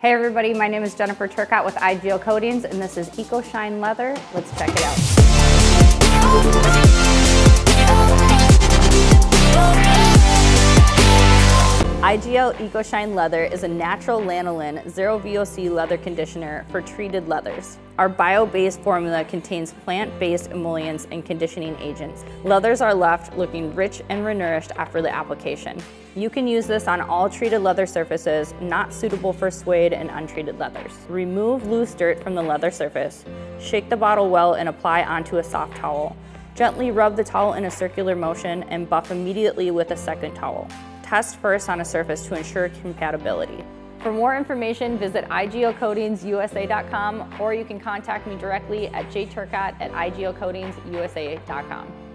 Hey everybody, my name is Jennifer Turcotte with IGL Coatings and this is EcoShine Leather. Let's check it out. IGL EcoShine Leather is a natural lanolin, zero VOC leather conditioner for treated leathers. Our bio-based formula contains plant-based emollients and conditioning agents. Leathers are left looking rich and renourished after the application. You can use this on all treated leather surfaces not suitable for suede and untreated leathers. Remove loose dirt from the leather surface, shake the bottle well and apply onto a soft towel. Gently rub the towel in a circular motion and buff immediately with a second towel. Test first on a surface to ensure compatibility. For more information, visit iglcoatingsusa.com or you can contact me directly at jturcotte at iglcoatingsusa.com.